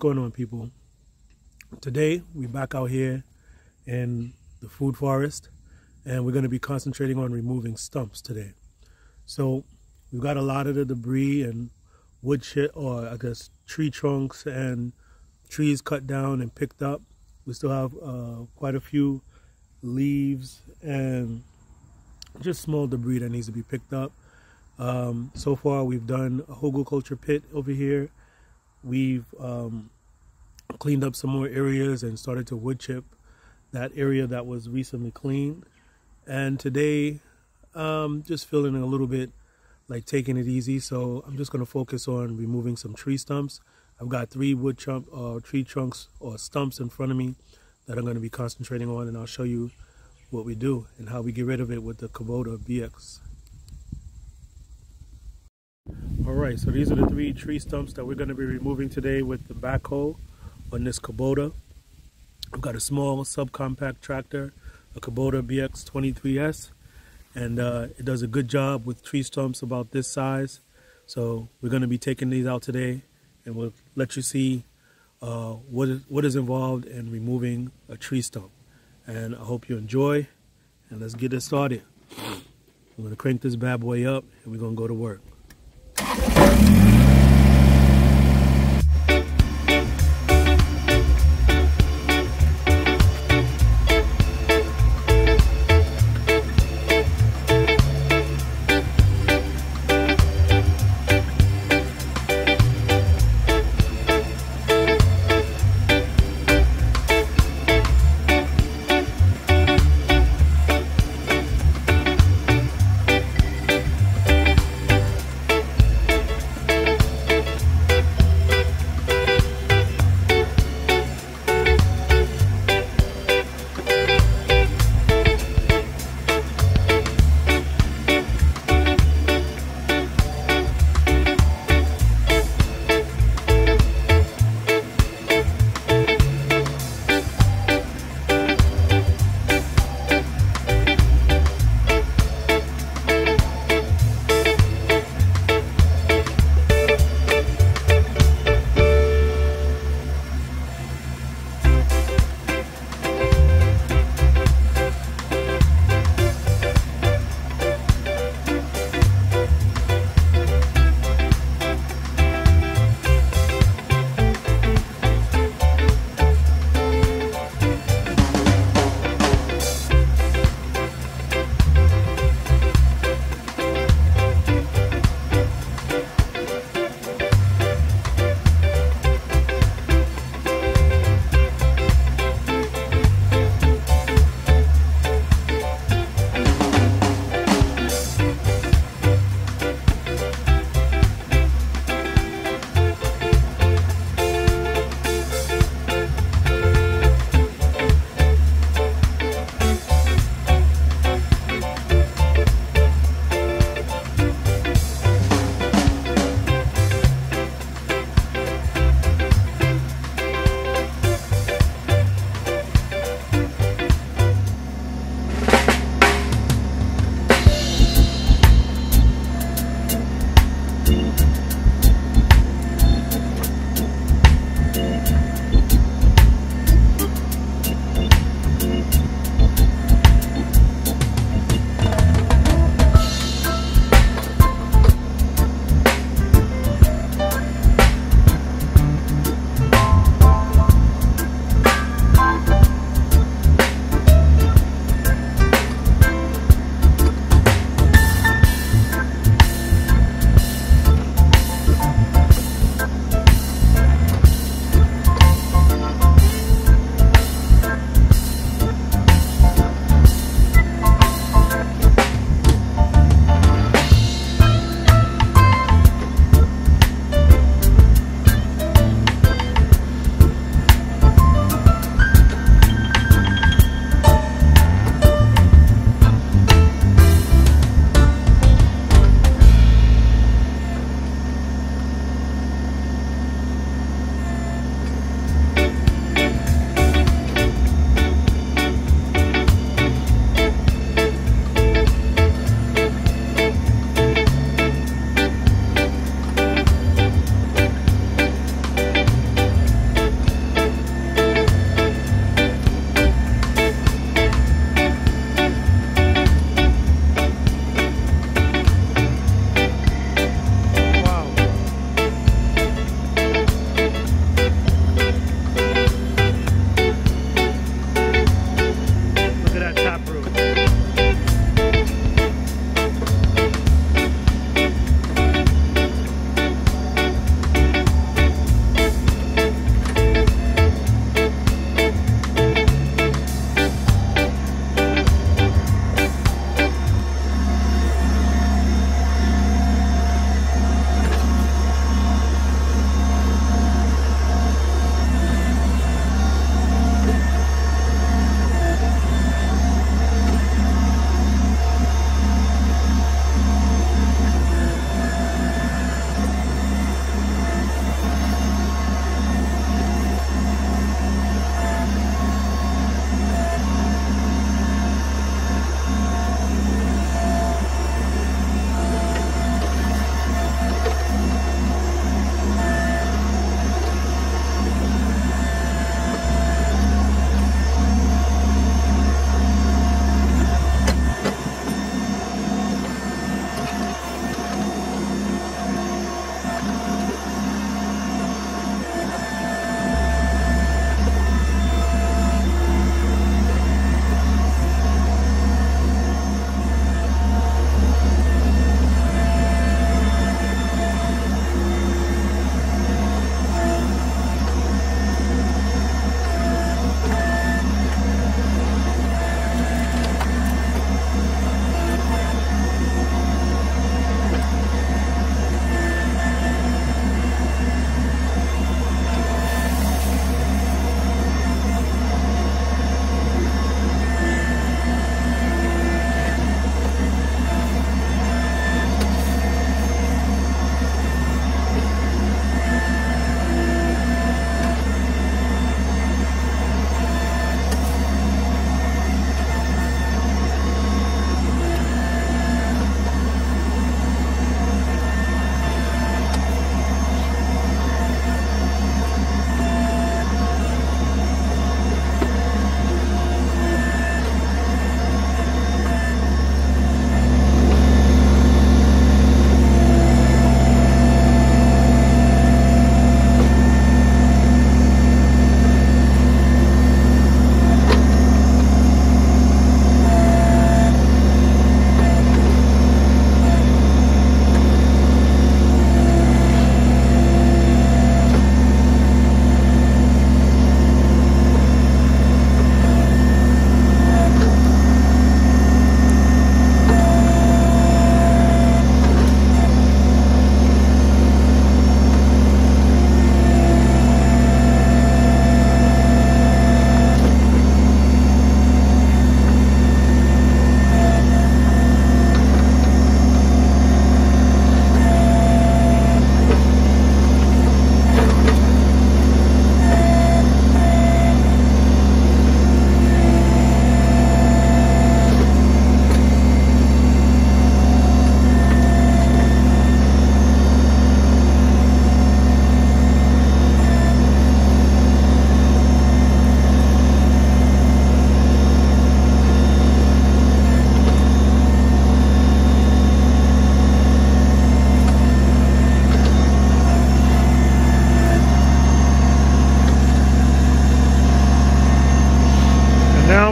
Going on, people? Today, we're back out here in the food forest and we're going to be concentrating on removing stumps today. So, we've got a lot of the debris and wood shit, or I guess tree trunks and trees cut down and picked up. We still have uh, quite a few leaves and just small debris that needs to be picked up. Um, so far, we've done a hugelkultur pit over here. We've um, cleaned up some more areas and started to wood chip that area that was recently cleaned. And today, um, just feeling a little bit like taking it easy. So I'm just going to focus on removing some tree stumps. I've got three wood chunk, uh, tree trunks or stumps in front of me that I'm going to be concentrating on, and I'll show you what we do and how we get rid of it with the Kubota BX. All right, so these are the three tree stumps that we're going to be removing today with the backhoe on this Kubota. I've got a small subcompact tractor, a Kubota BX23S, and uh, it does a good job with tree stumps about this size. So we're going to be taking these out today, and we'll let you see uh, what is, what is involved in removing a tree stump. And I hope you enjoy, and let's get it started. I'm going to crank this bad boy up, and we're going to go to work. Thank you.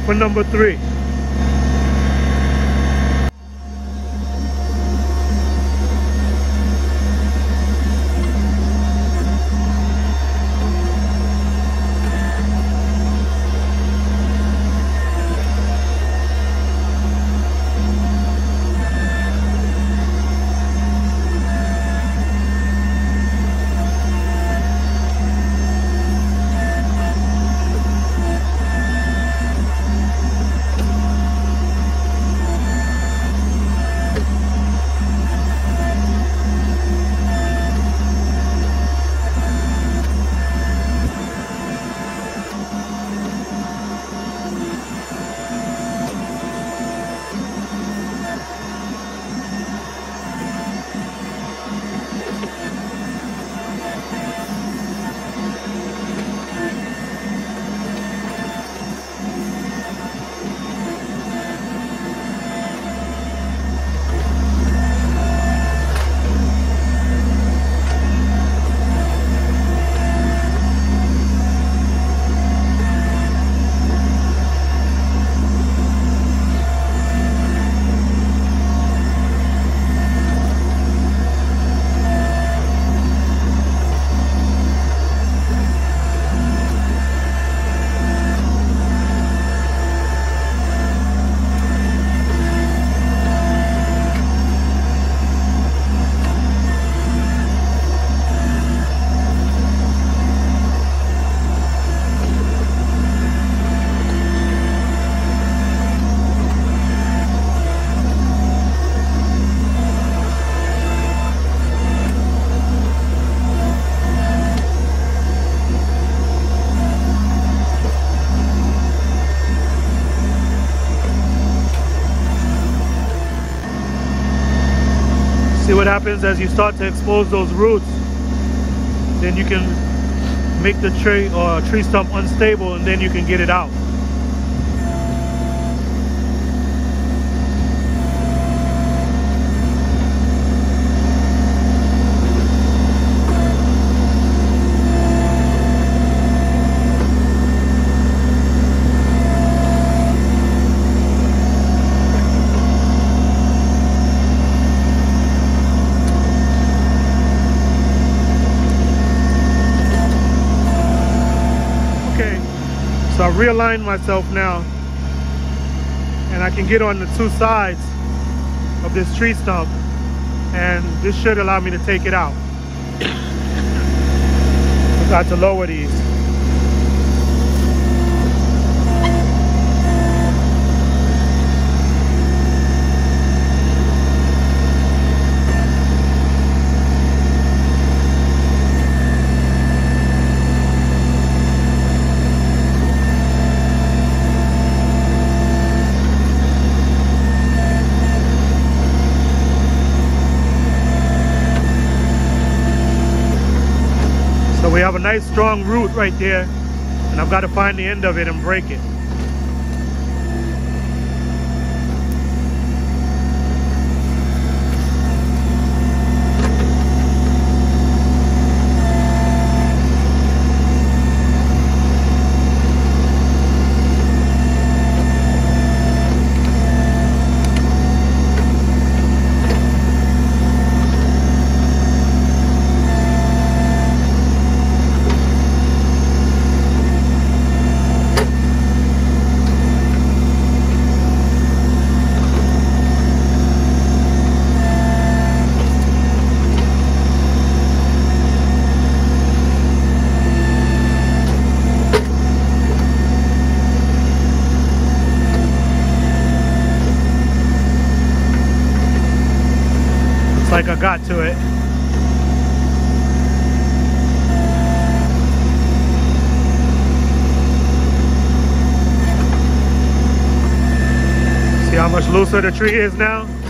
For number three. Happens as you start to expose those roots. Then you can make the tree or tree stump unstable and then you can get it out. So I realigned myself now and I can get on the two sides of this tree stump and this should allow me to take it out. I got to lower these. we have a nice strong root right there and I've got to find the end of it and break it. like I got to it. See how much looser the tree is now?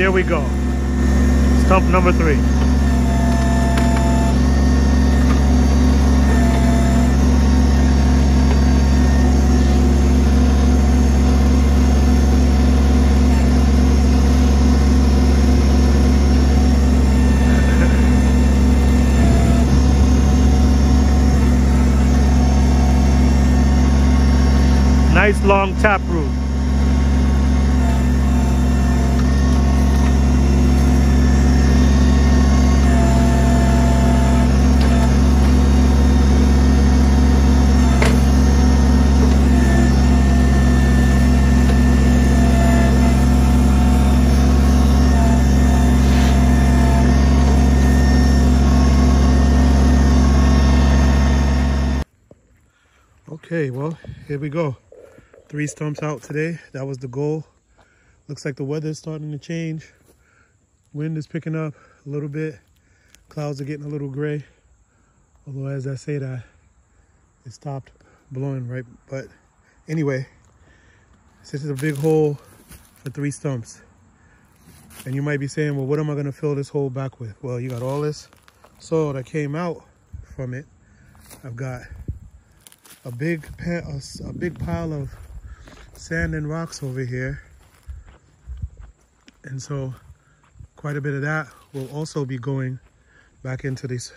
There we go. Stump number three. nice long tap root. Okay, well, here we go. Three stumps out today. That was the goal. Looks like the weather is starting to change. Wind is picking up a little bit. Clouds are getting a little gray. Although as I say that, it stopped blowing right. But anyway, this is a big hole for three stumps. And you might be saying, well, what am I gonna fill this hole back with? Well, you got all this soil that came out from it. I've got a big, a, a big pile of sand and rocks over here. And so quite a bit of that will also be going back into this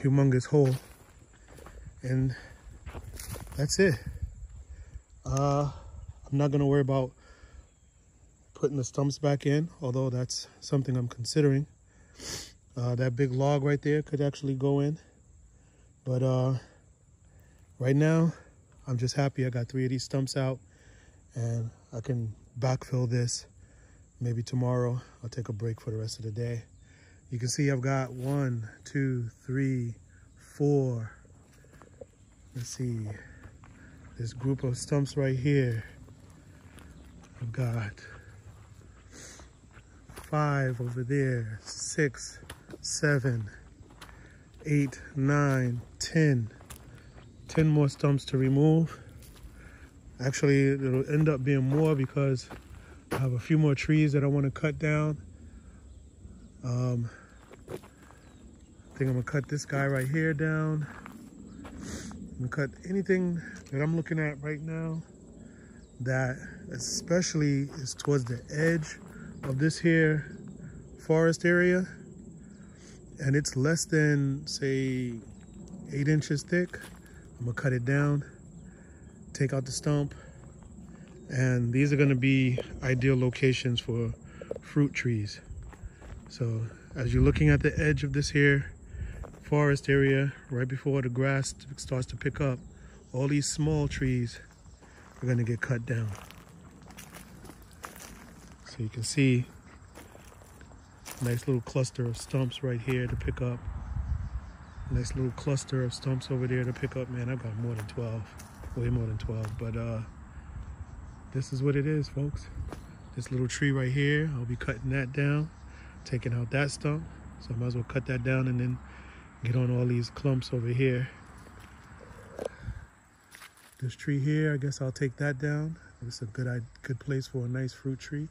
humongous hole. And that's it. Uh, I'm not gonna worry about putting the stumps back in, although that's something I'm considering. Uh, that big log right there could actually go in. But uh, right now, I'm just happy I got three of these stumps out and I can backfill this. Maybe tomorrow I'll take a break for the rest of the day. You can see I've got one, two, three, four. Let's see, this group of stumps right here. I've got five over there, six, seven, eight, nine, ten. 10 more stumps to remove. Actually, it'll end up being more because I have a few more trees that I want to cut down. Um, I think I'm gonna cut this guy right here down. I'm gonna cut anything that I'm looking at right now that especially is towards the edge of this here forest area and it's less than say eight inches thick I'm gonna cut it down, take out the stump, and these are gonna be ideal locations for fruit trees. So as you're looking at the edge of this here forest area, right before the grass starts to pick up, all these small trees are gonna get cut down. So you can see nice little cluster of stumps right here to pick up. Nice little cluster of stumps over there to pick up. Man, I've got more than 12, way more than 12. But uh, this is what it is, folks. This little tree right here, I'll be cutting that down, taking out that stump. So I might as well cut that down and then get on all these clumps over here. This tree here, I guess I'll take that down. It's a good, good place for a nice fruit tree,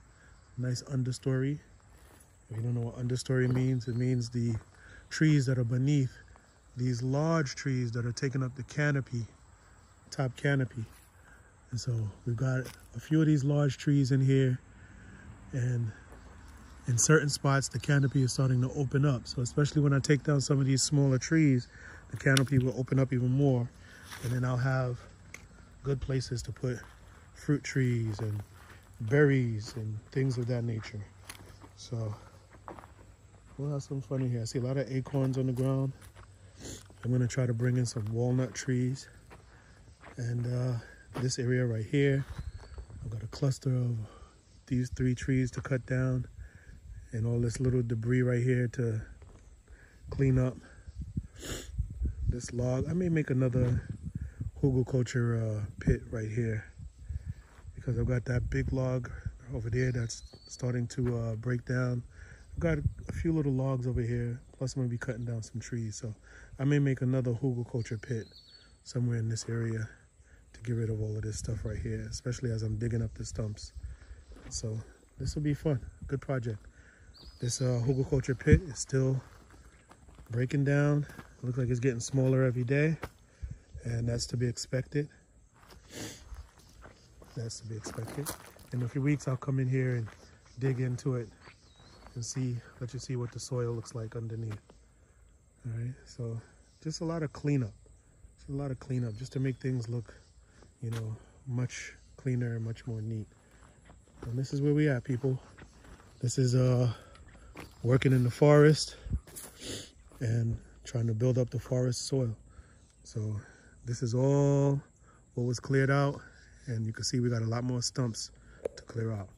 nice understory. If you don't know what understory means, it means the trees that are beneath these large trees that are taking up the canopy, top canopy. And so we've got a few of these large trees in here and in certain spots, the canopy is starting to open up. So especially when I take down some of these smaller trees, the canopy will open up even more. And then I'll have good places to put fruit trees and berries and things of that nature. So we'll have some fun in here. I see a lot of acorns on the ground. I'm gonna try to bring in some walnut trees. And uh, this area right here, I've got a cluster of these three trees to cut down and all this little debris right here to clean up. This log, I may make another hugelkultur uh, pit right here because I've got that big log over there that's starting to uh, break down. I've got a few little logs over here, plus I'm gonna be cutting down some trees. So I may make another hugelkultur pit somewhere in this area to get rid of all of this stuff right here, especially as I'm digging up the stumps. So this will be fun. Good project. This uh, hugelkultur pit is still breaking down. It looks like it's getting smaller every day, and that's to be expected. That's to be expected. In a few weeks, I'll come in here and dig into it see, let you see what the soil looks like underneath. All right, so just a lot of cleanup. Just a lot of cleanup just to make things look, you know, much cleaner and much more neat. And this is where we at, people. This is uh, working in the forest and trying to build up the forest soil. So this is all what was cleared out. And you can see we got a lot more stumps to clear out.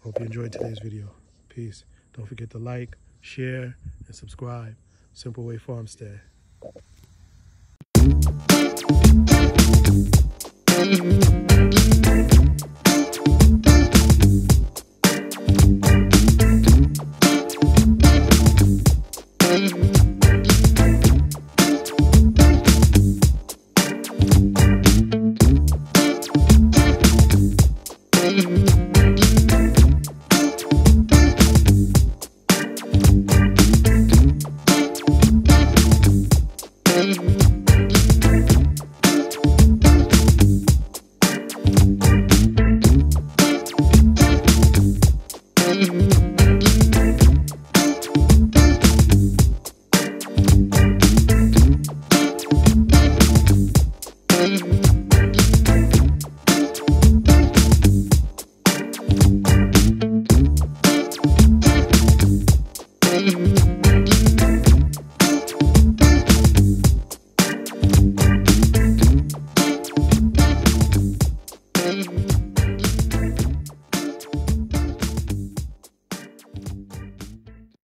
Hope you enjoyed today's video. Peace. Don't forget to like, share, and subscribe. Simple Way Farmstead.